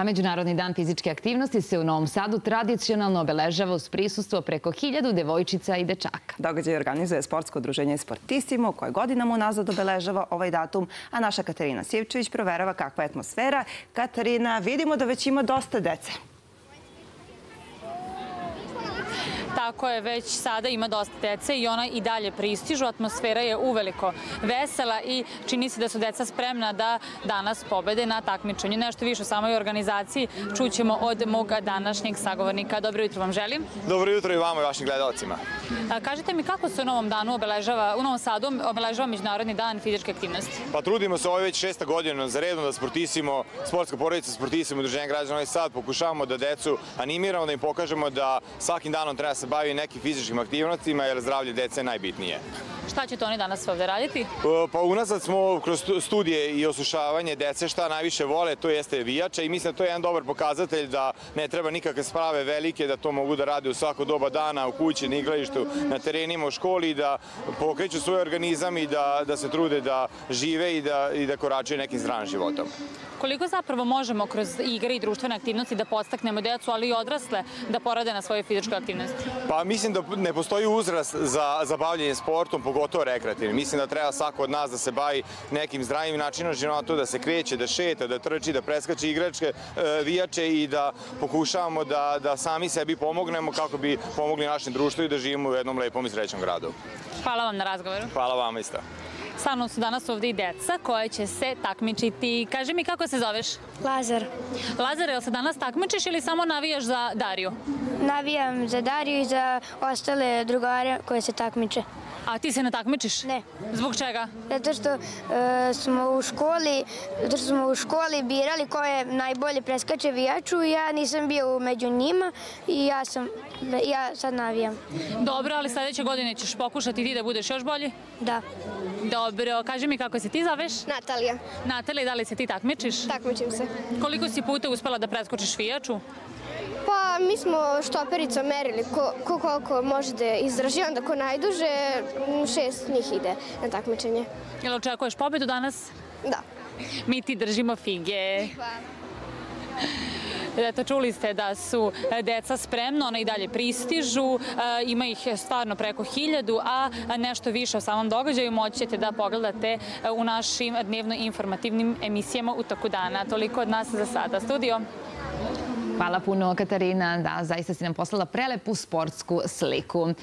A Međunarodni dan fizičke aktivnosti se u Novom Sadu tradicionalno obeležava uz prisustvo preko hiljadu devojčica i dečaka. Događaj organizuje Sportsko udruženje Sportissimo koje godinama unazad obeležava ovaj datum, a naša Katarina Sjevčević proverava kakva je atmosfera. Katarina, vidimo da već ima dosta dece. Tako je, već sada ima dosta dece i ona i dalje pristižu. Atmosfera je uveliko vesela i čini se da su deca spremna da danas pobede na takmičenju. Nešto više o samoj organizaciji čućemo od mog današnjeg sagovornika. Dobro jutro vam želim. Dobro jutro i vama i vašim gledalcima. Kažite mi kako se u Novom danu obeležava, u Novom Sadu obeležava Međunarodni dan fizičke aktivnosti? Pa trudimo se ovo već šesta godina za redom da sportisimo, sportska porodica sportisimo udruženja građana Novi Sad, pokušavamo da decu animiramo, da im pokažemo da svakim danom treba se bavi nekim fizičkim aktivnostima jer zdravlje dece je najbitnije. Šta ćete oni danas ovde raditi? Pa unazad smo kroz studije i osušavanje dece šta najviše vole, to jeste vijača i mislim da to je jedan dobar pokazatelj da ne treba nikakve sprave velike, da to mogu da rade u svako doba dana, u kući, na igralištu, na terenima, u školi, da pokreću svoj organizam i da, da se trude da žive i da, i da koračaju nekim zdravim životom. Koliko zapravo možemo kroz igre i društvene aktivnosti da postaknemo decu, ali i odrasle, da porade na svojoj fizičkoj aktivnosti? Pa mislim da ne postoji uzrast za, za bavljanje sportom, pogotovo rekreativnim. Mislim da treba svako od nas da se bavi nekim zdravim načinom života, da se kreće, da šeta, da trči, da preskače igračke, e, vijače i da pokušavamo da, da sami sebi pomognemo kako bi pomogli našem društvu i da živimo u jednom lepom i srećnom gradu. Hvala vam na razgovoru. Hvala vama isto. Sa mnom su danas ovde i deca koje će se takmičiti. Kaži mi kako se zoveš? Lazar. Lazar, jel se danas takmičiš ili samo navijaš za Dariju? Navijam za Dariju i za ostale drugare koje se takmiče. A ti se ne takmičiš? Ne. Zbog čega? Zato što e, smo u školi, zato što smo u školi birali ko je najbolje preskače vijaču i ja nisam bio među njima i ja sam ja sad navijam. Dobro, ali sledeće godine ćeš pokušati ti da budeš još bolji? Da. Dobro, kaži mi kako se ti zoveš? Natalija. Natalija, da li se ti takmičiš? Takmičim se. Koliko si puta uspela da preskočiš vijaču? Pa mi smo štopericom merili ko, ko koliko može da izdrži, onda ko najduže šest njih ide na takmičenje. Jel očekuješ pobedu danas? Da. Mi ti držimo fige. Hvala. Eto, čuli ste da su deca spremna, ona i dalje pristižu, ima ih stvarno preko hiljadu, a nešto više o samom događaju moći ćete da pogledate u našim dnevno informativnim emisijama u toku dana. Toliko od nas za sada. Studio. Hvala puno, Katarina. Da, zaista si nam poslala prelepu sportsku sliku.